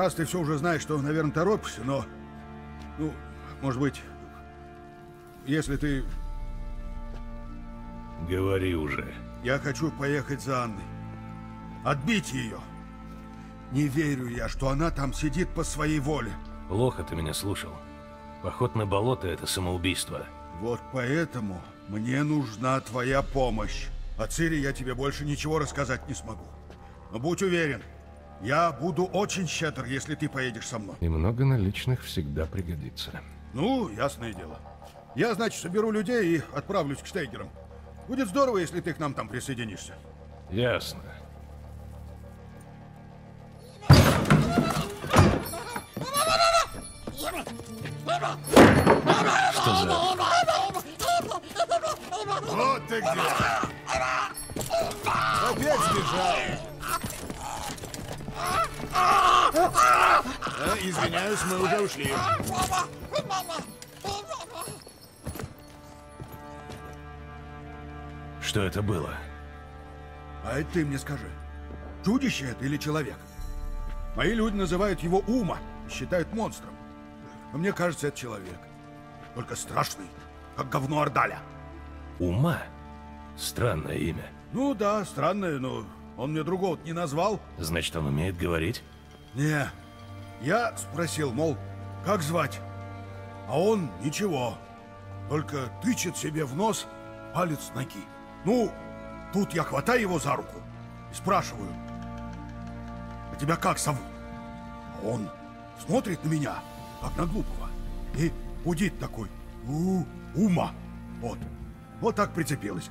раз ты все уже знаешь, то, наверное, торопишься, но... Ну, может быть, если ты... Говори уже. Я хочу поехать за Анной. Отбить ее. Не верю я, что она там сидит по своей воле. Плохо ты меня слушал. Поход на болото — это самоубийство. Вот поэтому мне нужна твоя помощь. О Цире я тебе больше ничего рассказать не смогу. Но будь уверен, я буду очень щедр, если ты поедешь со мной. Немного наличных всегда пригодится. Ну, ясное дело. Я, значит, соберу людей и отправлюсь к Штейгерам. Будет здорово, если ты к нам там присоединишься. Ясно. Что за... Вот ты где! Опять сбежал! Извиняюсь, мы уже ушли. Что это было? А это ты мне скажи. Чудище это или человек? Мои люди называют его Ума и считают монстром. Но мне кажется, это человек. Только страшный, как говно Ордаля. Ума? Странное имя. Ну да, странное, но он мне другого не назвал. Значит, он умеет говорить? Не. Я спросил, мол, как звать? А он ничего. Только тычет себе в нос палец ноги. Ну, тут я хватаю его за руку и спрашиваю, а тебя как зовут? А он смотрит на меня, как на глупого, и гудит такой, у, ума. Вот, вот так прицепилась.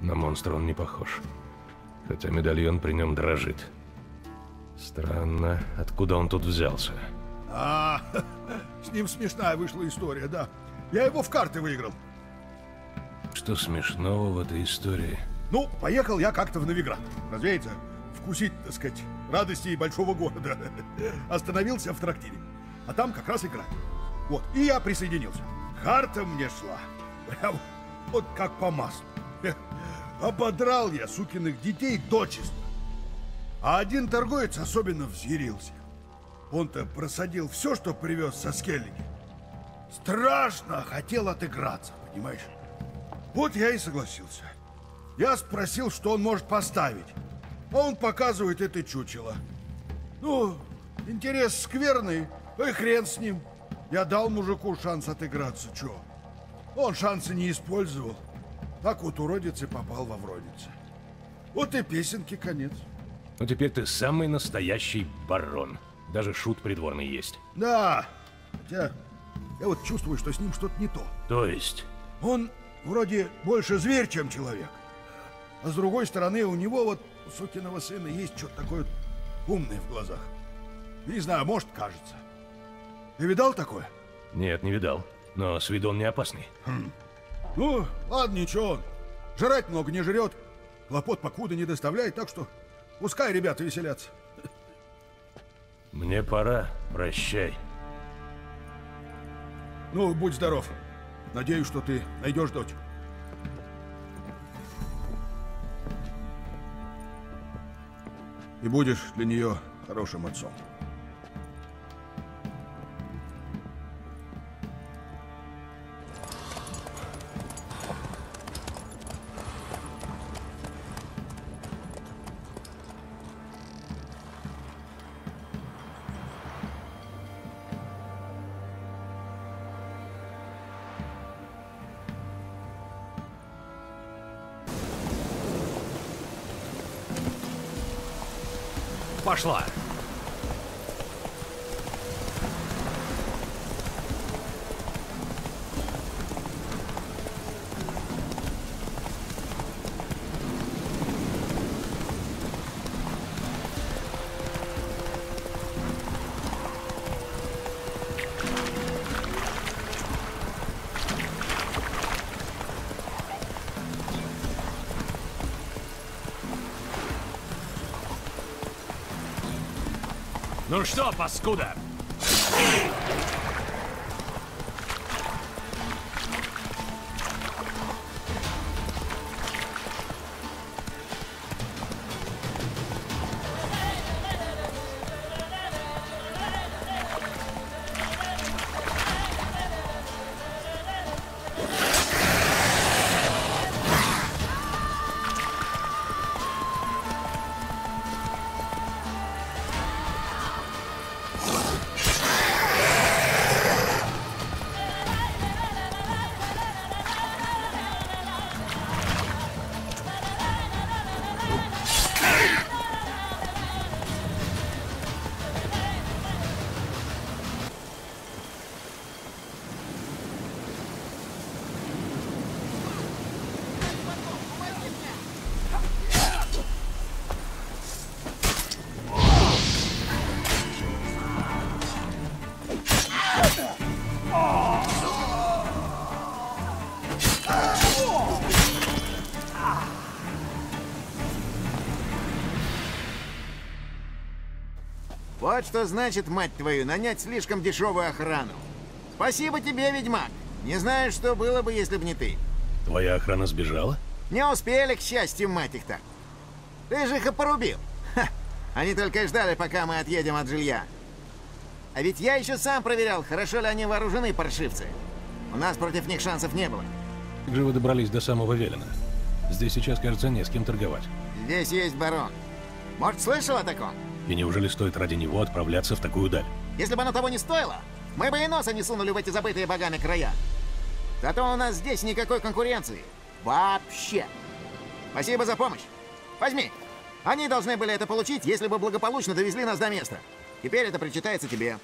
На монстра он не похож. Хотя медальон при нем дрожит. Странно, откуда он тут взялся? А, с ним смешная вышла история, да. Я его в карты выиграл. Что смешного в этой истории? Ну, поехал я как-то в Новиград. Развеяться, вкусить, так сказать, радости большого города. Остановился в трактире. А там как раз игра. Вот, и я присоединился. Карта мне шла. Прям вот как по маслу. Ободрал я сукиных детей дочисто. А один торговец особенно взъярился. Он-то просадил все, что привез со скельники. Страшно хотел отыграться, понимаешь? Вот я и согласился. Я спросил, что он может поставить. А он показывает это чучело. Ну, интерес скверный, и хрен с ним. Я дал мужику шанс отыграться, чё? Он шансы не использовал. Так вот уродец и попал во вродице. Вот и песенки конец. Ну теперь ты самый настоящий барон. Даже шут придворный есть. Да, хотя я вот чувствую, что с ним что-то не то. То есть? Он вроде больше зверь, чем человек. А с другой стороны, у него вот, у сукиного сына, есть что-то такое умное в глазах. Не знаю, может, кажется. Ты видал такое? Нет, не видал. Но с виду он не опасный. Хм. Ну, ладно, ничего. Жрать много не жрет. Хлопот покуда не доставляет, так что пускай ребята веселятся. Мне пора. Прощай. Ну, будь здоров. Надеюсь, что ты найдешь дочь. И будешь для нее хорошим отцом. Ну что, паскуда? Вот что значит, мать твою, нанять слишком дешевую охрану. Спасибо тебе, ведьмак. Не знаю, что было бы, если бы не ты. Твоя охрана сбежала? Не успели, к счастью, мать их так. Ты же их и порубил. Ха! Они только и ждали, пока мы отъедем от жилья. А ведь я еще сам проверял, хорошо ли они вооружены, паршивцы. У нас против них шансов не было. Как же вы добрались до самого Велена? Здесь сейчас, кажется, не с кем торговать. Здесь есть барон. Может, слышал о таком? И неужели стоит ради него отправляться в такую даль? Если бы оно того не стоило, мы бы и носа не сунули в эти забытые богами края. Зато у нас здесь никакой конкуренции. Вообще. Спасибо за помощь. Возьми. Они должны были это получить, если бы благополучно довезли нас до места. Теперь это причитается тебе.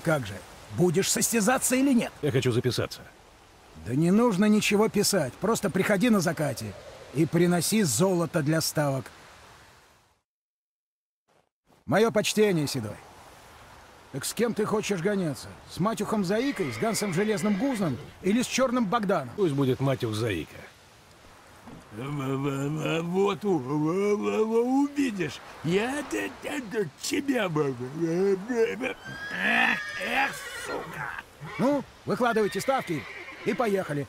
Как же, будешь состязаться или нет? Я хочу записаться. Да не нужно ничего писать, просто приходи на закате и приноси золото для ставок. Мое почтение, Седой. Так с кем ты хочешь гоняться? С Матюхом Заикой, с Гансом Железным Гузном или с Черным Богданом? Пусть будет Матюх Заика. Вот увидишь, я тебя эх, сука! Ну, выкладывайте ставки и поехали.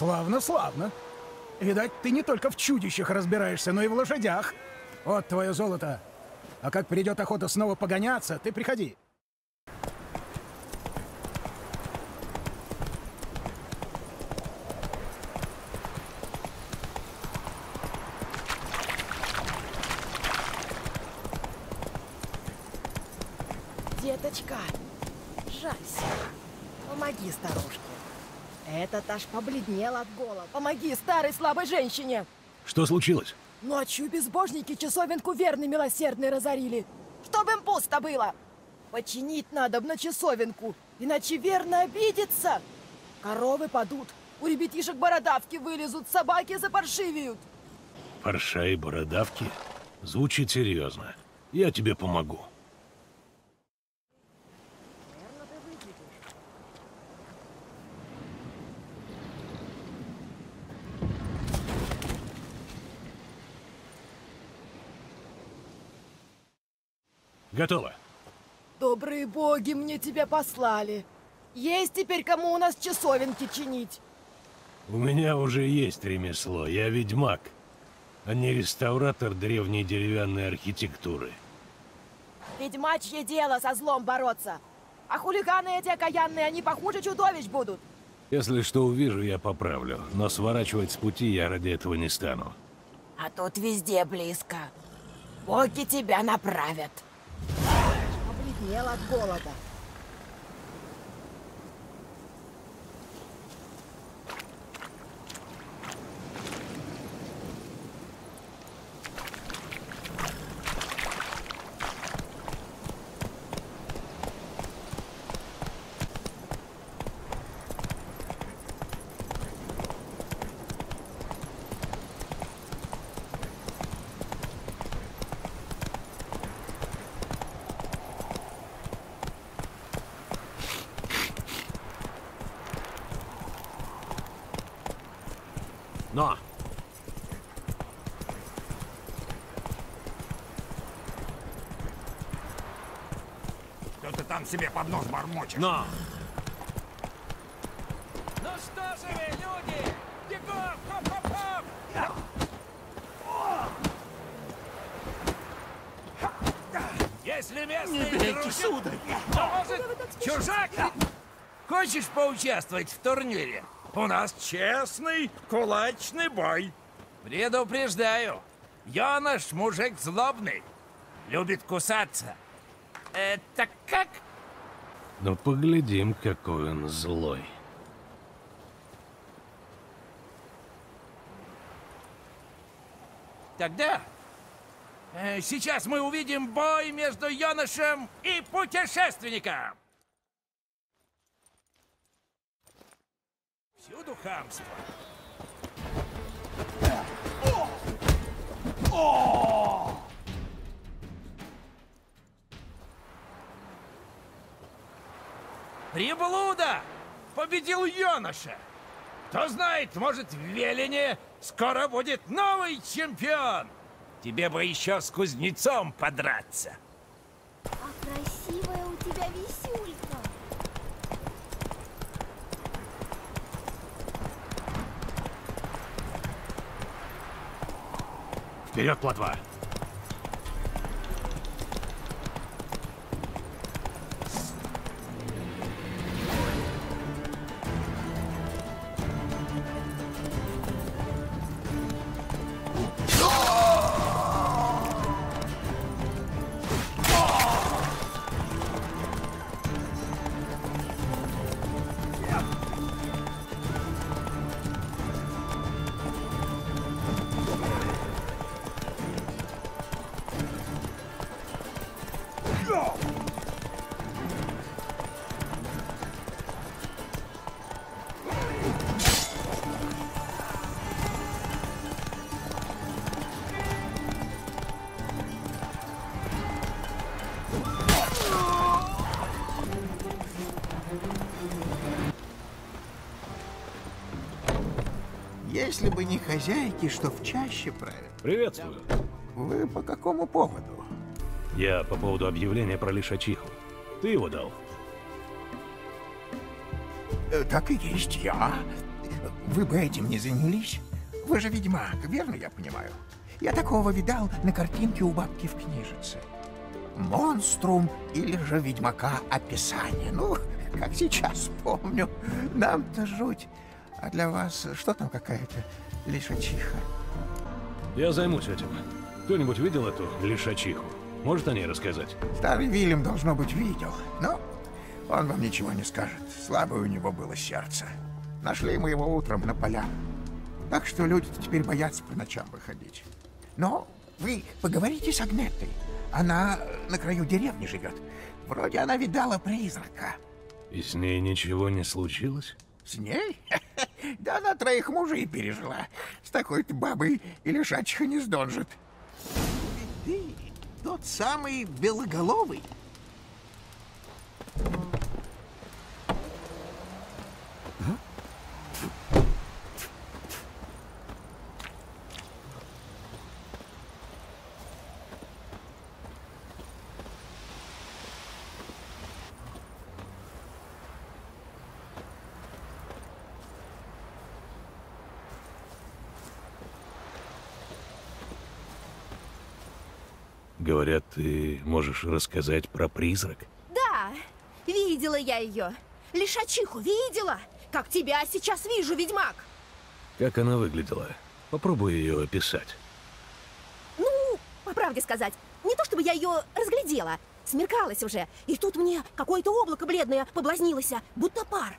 Славно, славно. Видать, ты не только в чудищах разбираешься, но и в лошадях. Вот твое золото. А как придет охота снова погоняться, ты приходи. деточка, жалься. Помоги старушке. Этот аж побледнел от голода. Помоги старой слабой женщине. Что случилось? Ночью безбожники часовенку верный милосердный разорили. Чтоб им пусто было. Починить надо на часовенку, иначе верно обидится. Коровы падут, у ребятишек бородавки вылезут, собаки запаршивеют. Парша и бородавки? Звучит серьезно. Я тебе помогу. Готово. Добрые боги мне тебя послали. Есть теперь кому у нас часовенки чинить. У меня уже есть ремесло, я ведьмак. а не реставратор древней деревянной архитектуры. Ведьмачье дело со злом бороться. А хулиганы эти окаянные, они похуже чудовищ будут. Если что увижу, я поправлю, но сворачивать с пути я ради этого не стану. А тут везде близко. Боги тебя направят. Побледнел от голода. Но! Что ты там себе под нос бормочешь? Но! Ну что же вы, люди? Бегом! Хоп-хоп-хоп! Если местные не дружат, то, может, чужак? Хочешь поучаствовать в турнире? У нас честный кулачный бой. Предупреждаю, Йонаш мужик злобный, любит кусаться. Это как? Ну поглядим, какой он злой. Тогда э, сейчас мы увидим бой между Йонашем и путешественником. Всюду хамство. Приблуда победил Йонаша. Кто знает, может, в Велине скоро будет новый чемпион. Тебе бы еще с кузнецом подраться. А красивая у тебя висюлька. Вперед, плотва! Если бы не хозяйки, что в чаще правят. Приветствую. Вы по какому поводу? Я по поводу объявления про лишачиху. Ты его дал. Э, Так и есть я. Вы бы этим не занялись? Вы же ведьмак, верно я понимаю? Я такого видал на картинке у бабки в книжице. Монструм или же ведьмака описание. Ну, как сейчас помню. Нам-то жуть. А для вас что там какая-то лишачиха? Я займусь этим. Кто-нибудь видел эту лишачиху? Может о ней рассказать? Старый Вильям, должно быть, видел. Но он вам ничего не скажет. Слабое у него было сердце. Нашли мы его утром на полях. Так что люди теперь боятся по ночам выходить. Но вы поговорите с Агнетой. Она на краю деревни живет. Вроде она видала призрака. И с ней ничего не случилось? С ней? Да она троих мужей пережила. С такой-то бабой и лишачиха не сдонжит. Ты тот самый белоголовый? Huh? Говорят, ты можешь рассказать про призрак. Да, видела я ее. Лишачиху видела, как тебя сейчас вижу, ведьмак. Как она выглядела? Попробуй ее описать. Ну, по правде сказать, не то чтобы я ее разглядела. Смеркалась уже, и тут мне какое-то облако бледное поблазнилось, будто пар.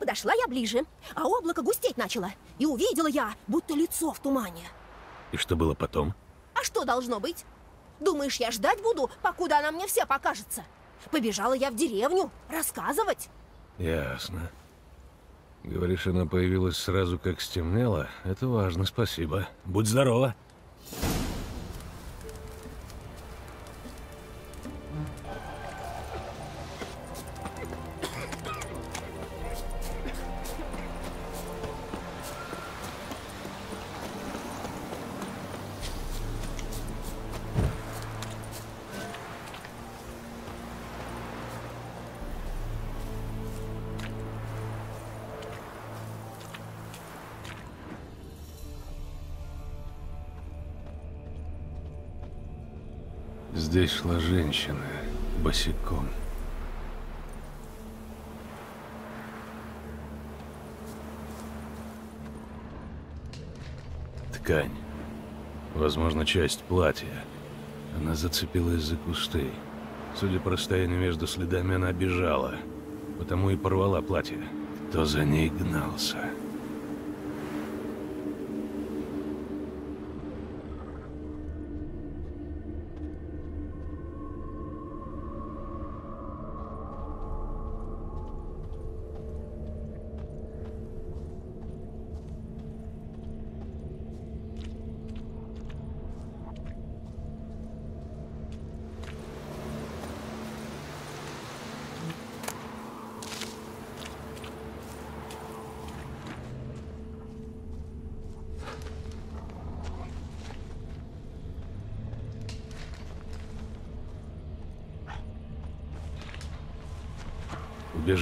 Подошла я ближе, а облако густеть начало, и увидела я, будто лицо в тумане. И что было потом? А что должно быть? Думаешь, я ждать буду, покуда она мне вся покажется? Побежала я в деревню рассказывать. Ясно. Говоришь, она появилась сразу, как стемнело? Это важно, спасибо. Будь здорова. Женщина, босиком. Ткань. Возможно, часть платья. Она зацепилась за кусты. Судя по расстоянию между следами, она бежала. Потому и порвала платье. Кто за ней гнался?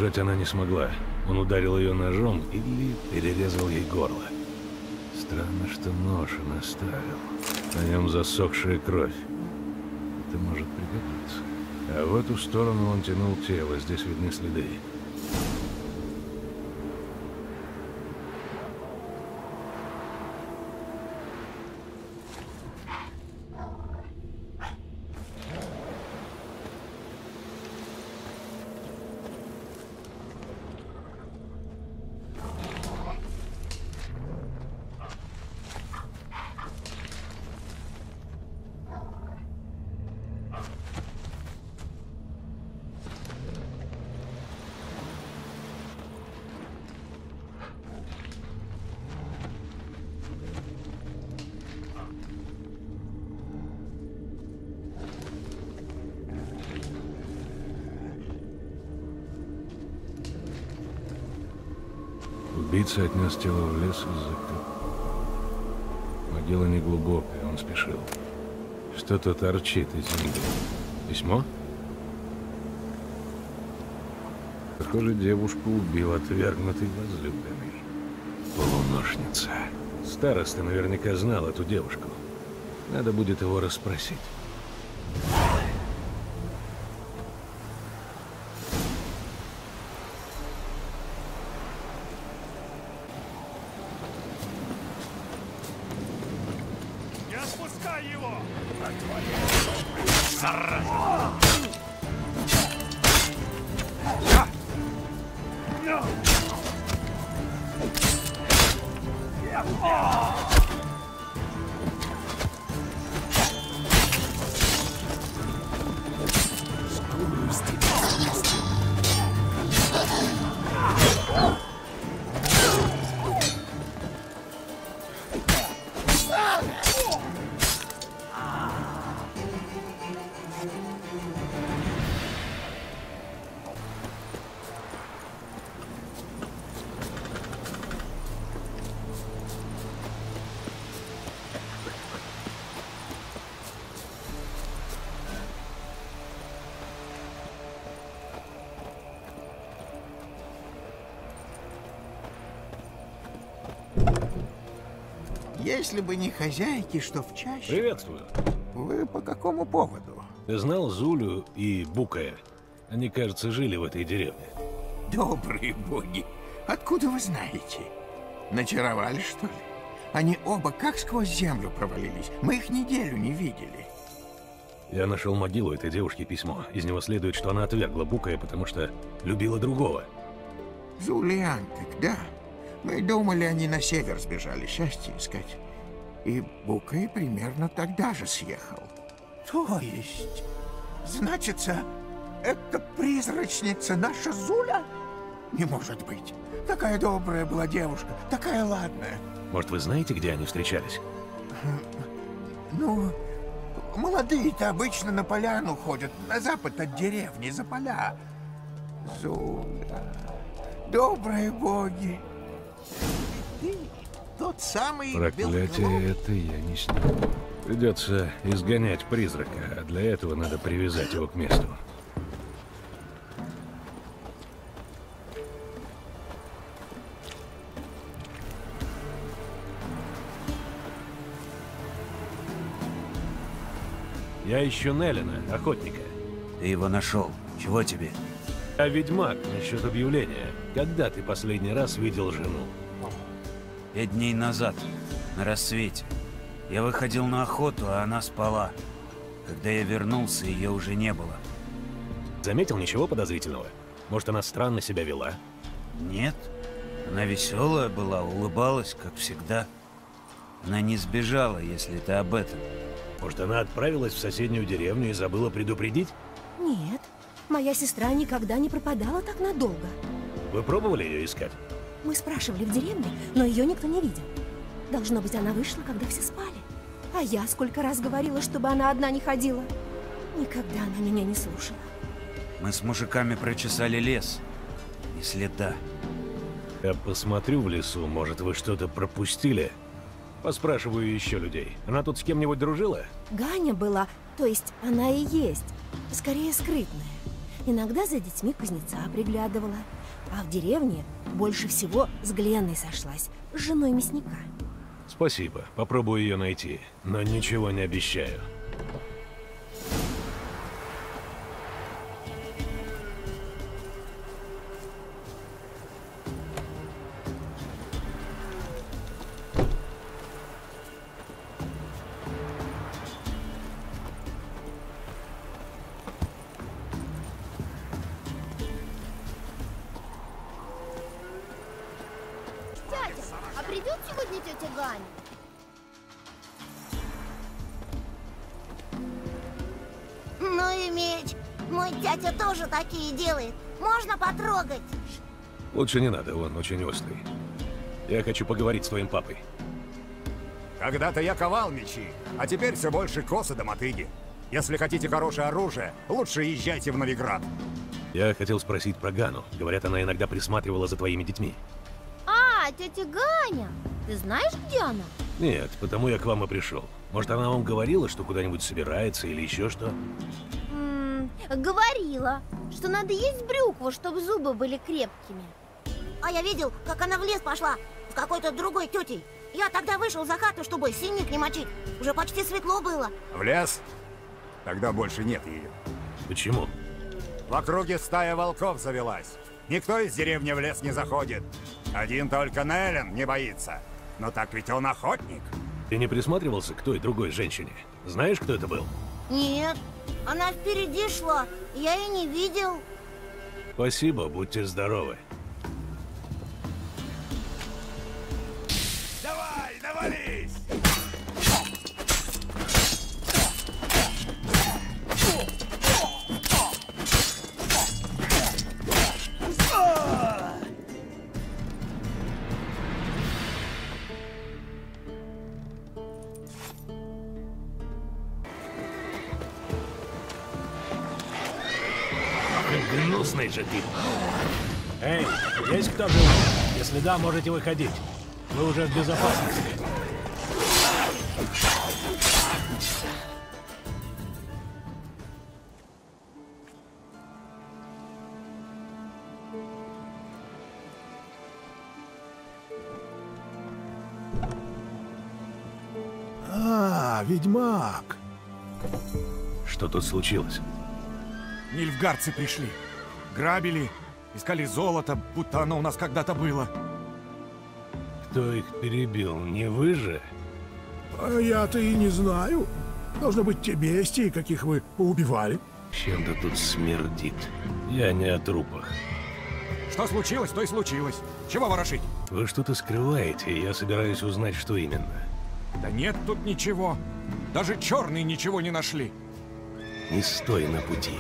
Убежать она не смогла. Он ударил ее ножом или перерезал ей горло. Странно, что нож он оставил. На нем засохшая кровь. Это может пригодиться. А в эту сторону он тянул тело. Здесь видны следы. Убийца отнес тело в лес и закопал. Могила не глубокая, он спешил. Что-то торчит из земли. Письмо? Похоже, девушку убил отвергнутый возлюбленный. Полуношница. Староста наверняка знал эту девушку. Надо будет его расспросить. Отпускай его! Если бы не хозяйки, что в чаще... Приветствую. Вы по какому поводу? Ты знал Зулю и Букая? Они, кажется, жили в этой деревне. Добрые боги, откуда вы знаете? Начаровали, что ли? Они оба как сквозь землю провалились. Мы их неделю не видели. Я нашел могилу этой девушки письмо. Из него следует, что она отвергла Букая, потому что любила другого. Зулианты, да. Мы думали, они на север сбежали счастье искать. И Букай примерно тогда же съехал. То есть, значится, это призрачница наша Зуля? Не может быть. Такая добрая была девушка, такая ладная. Может, вы знаете, где они встречались? Ну, молодые-то обычно на поляну ходят, на запад от деревни, за поля. Зуля, добрые боги. Ты тот самый Проклятие это я не сниму. Придется изгонять призрака, а для этого надо привязать его к месту. Я ищу Неллина, охотника. Ты его нашел. Чего тебе? А ведьмак насчет объявления. Когда ты последний раз видел жену? Пять дней назад, на рассвете. Я выходил на охоту, а она спала. Когда я вернулся, ее уже не было. Заметил ничего подозрительного? Может, она странно себя вела? Нет. Она веселая была, улыбалась, как всегда. Она не сбежала, если ты об этом. Может, она отправилась в соседнюю деревню и забыла предупредить? Нет, моя сестра никогда не пропадала так надолго. Вы пробовали ее искать? Мы спрашивали в деревне, но ее никто не видел. Должно быть, она вышла, когда все спали. А я сколько раз говорила, чтобы она одна не ходила. Никогда она меня не слушала. Мы с мужиками прочесали лес. Ни следа. Я посмотрю в лесу, может, вы что-то пропустили? Поспрашиваю еще людей. Она тут с кем-нибудь дружила? Ганя была, то есть она и есть, скорее скрытная. Иногда за детьми кузнеца приглядывала. А в деревне больше всего с Гленной сошлась, с женой мясника. Спасибо, попробую ее найти, но ничего не обещаю. Ганя? Ну и меч. Мой дядя тоже такие делает. Можно потрогать? Лучше не надо, он очень острый. Я хочу поговорить с твоим папой. Когда-то я ковал мечи, а теперь все больше косы до мотыги. Если хотите хорошее оружие, лучше езжайте в Новиград. Я хотел спросить про Гану. Говорят, она иногда присматривала за твоими детьми. А, тетя Ганя. Ты знаешь, где она? Нет, потому я к вам и пришел. Может, она вам говорила, что куда-нибудь собирается или еще что? М, говорила, что надо есть брюкву, чтобы зубы были крепкими. А я видел, как она в лес пошла с какой-то другой тетей. Я тогда вышел за хату, чтобы синик не мочить. Уже почти светло было. В лес? Тогда больше нет ее. Почему? В округе стая волков завелась. Никто из деревни в лес не заходит. Один только Неллен не боится. Но так ведь он охотник. Ты не присматривался к той другой женщине? Знаешь, кто это был? Нет, она впереди шла. Я и не видел. Спасибо, будьте здоровы. Да, можете выходить. Вы уже в безопасности. А, ведьмак. Что тут случилось? Нильфгардцы пришли. Грабили, искали золото, будто оно у нас когда-то было. Кто их перебил? Не вы же? А я-то и не знаю. Должно быть те бестии, каких вы поубивали. Чем-то тут смердит. Я не о трупах. Что случилось, то и случилось. Чего ворошить? Вы что-то скрываете, и я собираюсь узнать, что именно. Да нет тут ничего. Даже черные ничего не нашли. Не стой на пути.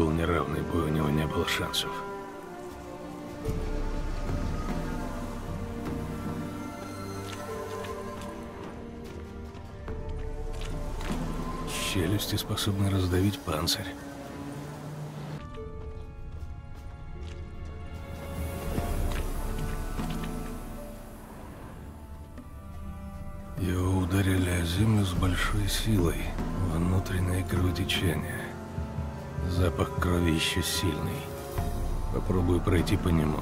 Был неравный бой, у него не было шансов. Челюсти способны раздавить панцирь. Его ударили о землю с большой силой. Внутреннее кровотечение. Запах крови еще сильный. Попробую пройти по нему.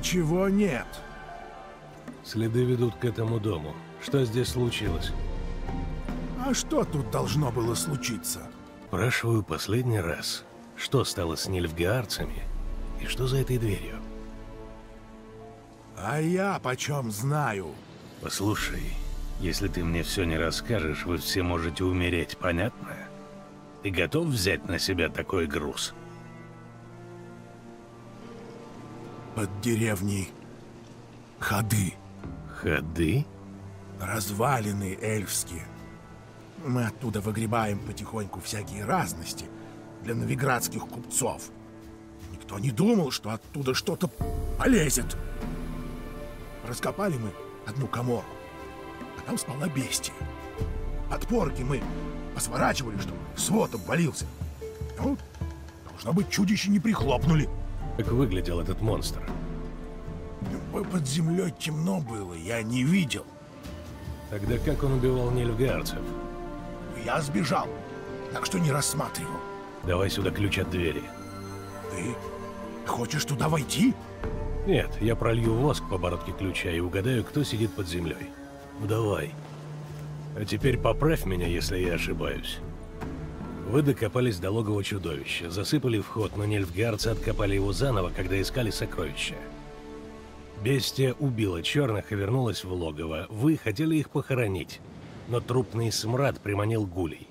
Ничего нет. Следы ведут к этому дому. Что здесь случилось? А что тут должно было случиться? Спрашиваю последний раз. Что стало с нильфгаарцами? И что за этой дверью? А я почем знаю? Послушай, если ты мне все не расскажешь, вы все можете умереть, понятно? Ты готов взять на себя такой груз? Под деревней ходы. Ходы? Развалины эльфские. Мы оттуда выгребаем потихоньку всякие разности для новиградских купцов. Никто не думал, что оттуда что-то полезет. Раскопали мы одну комору, а там спала бестия. Подпорки мы посворачивали, чтобы свод обвалился. Ну, должно быть, чудище не прихлопнули. Как выглядел этот монстр? Под землей темно было, я не видел. Тогда как он убивал нильфгаарцев? Я сбежал, так что не рассматривал. Давай сюда ключ от двери. Ты хочешь туда войти? Нет, я пролью воск по бородке ключа и угадаю, кто сидит под землей. Ну давай. А теперь поправь меня, если я ошибаюсь. Вы докопались до логова чудовища, засыпали вход, но нельфгаарцы откопали его заново, когда искали сокровища. Бестия убила черных и вернулась в логово. Вы хотели их похоронить, но трупный смрад приманил гулей.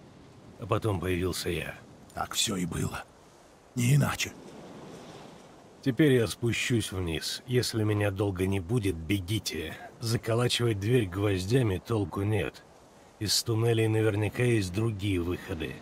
А потом появился я. Так все и было. Не иначе. Теперь я спущусь вниз. Если меня долго не будет, бегите. Заколачивать дверь гвоздями толку нет. Из туннелей наверняка есть другие выходы.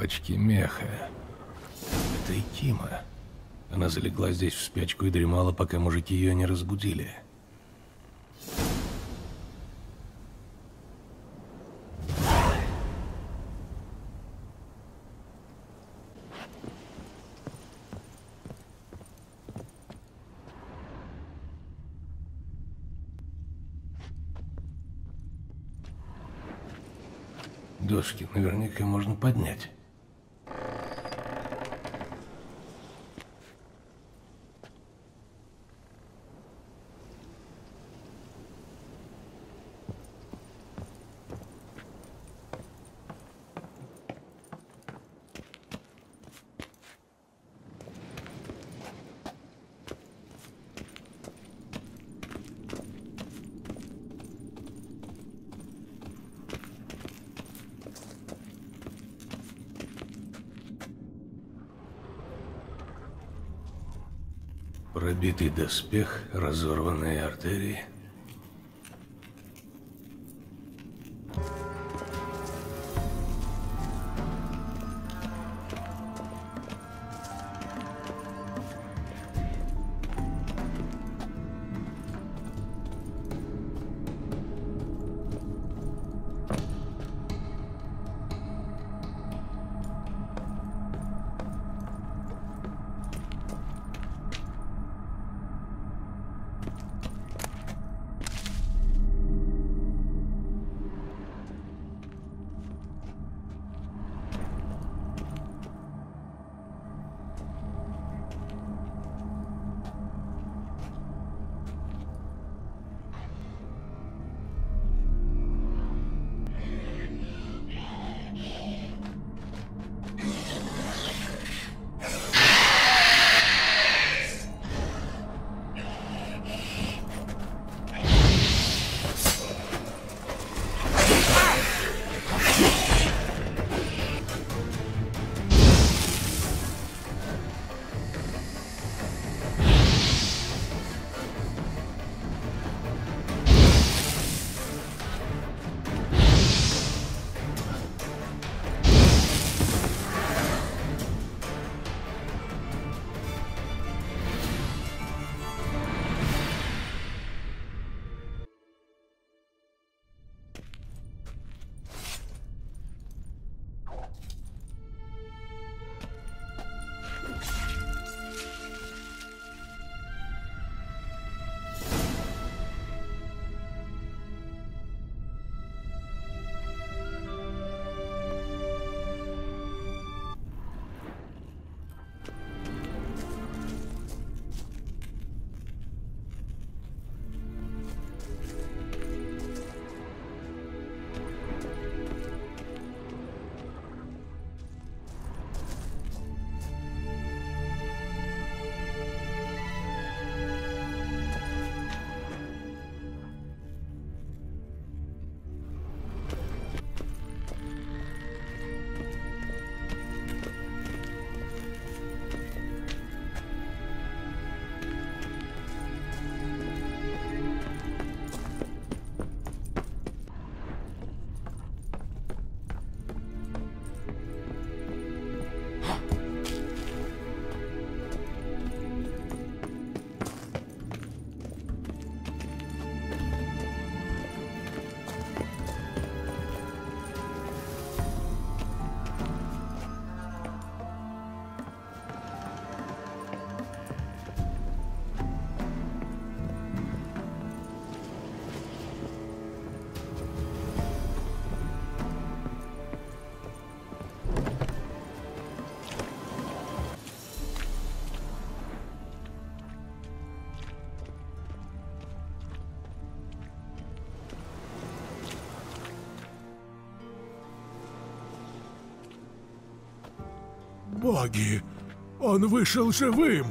Клочки меха. Это Икима. Она залегла здесь в спячку и дремала, пока мужики ее не разбудили. Доски наверняка можно поднять. Пробитый доспех, разорванные артерии. Боги, он вышел живым!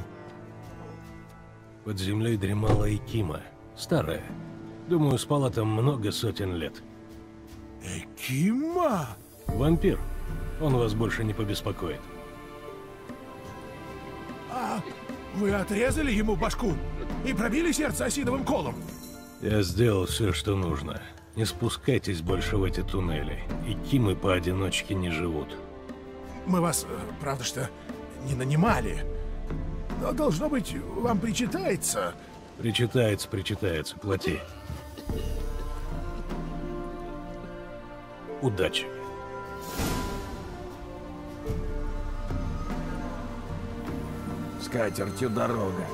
Под землей дремала Икима, старая. Думаю, спала там много сотен лет. Экима? Вампир. Он вас больше не побеспокоит. А вы отрезали ему башку и пробили сердце осиновым колом? Я сделал все, что нужно. Не спускайтесь больше в эти туннели. И Кимы поодиночке не живут. Мы вас, э, правда что, не нанимали. Но, должно быть, вам причитается. Причитается, причитается, плати. Удачи. С катертью дорога.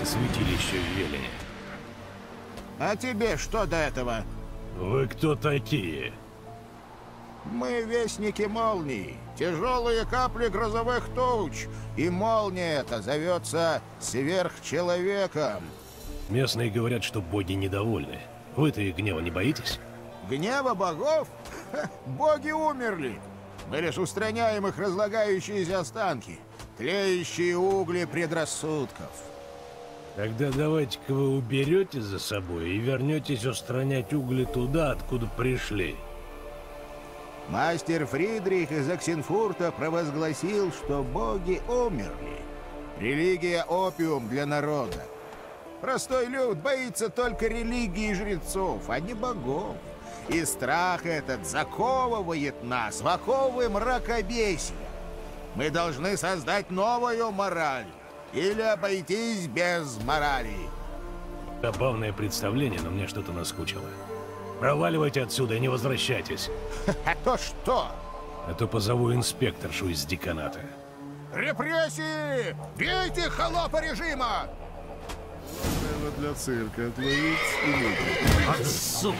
Оскверняете святилище в Велине? А тебе что до этого? Вы кто такие? Мы вестники молний, тяжелые капли грозовых туч, и молния эта зовется сверхчеловеком. Местные говорят, что боги недовольны. Вы-то их гнева не боитесь? Гнева богов? Ха, боги умерли. Мы лишь устраняем их разлагающиеся останки, тлеющие угли предрассудков. Тогда давайте-ка вы уберете за собой и вернетесь устранять угли туда, откуда пришли. Мастер Фридрих из Оксенфурта провозгласил, что боги умерли. Религия — опиум для народа. Простой люд боится только религии жрецов, а не богов. И страх этот заковывает нас в оковы мракобесия. Мы должны создать новую мораль или обойтись без морали. Забавное представление, но мне что-то наскучило. Проваливайте отсюда и не возвращайтесь. А то что? А то позову инспекторшу из деканата. Репрессии! Бейте холопа режима! Наверное, для цирка отловить и Вот сука!